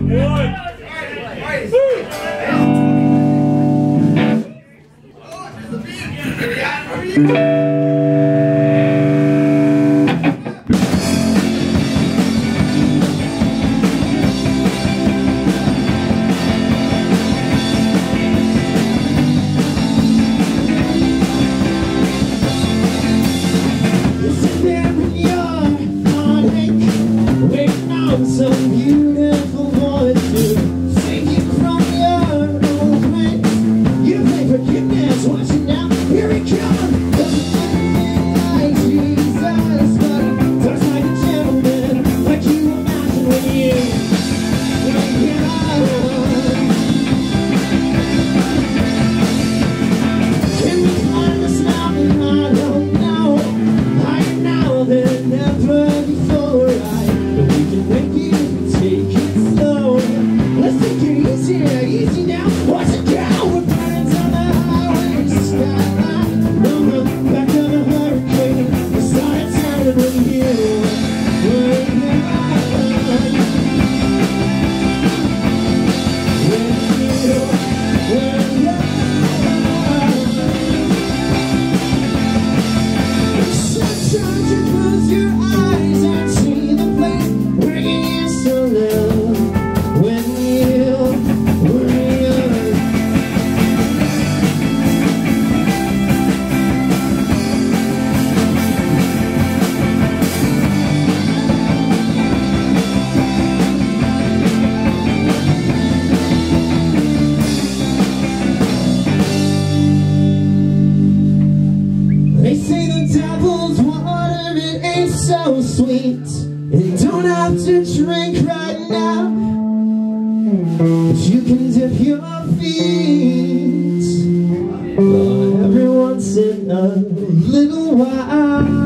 One. Woo. Yes. it ain't so sweet. And don't have to drink right now. But you can dip your feet. Every once in a little while.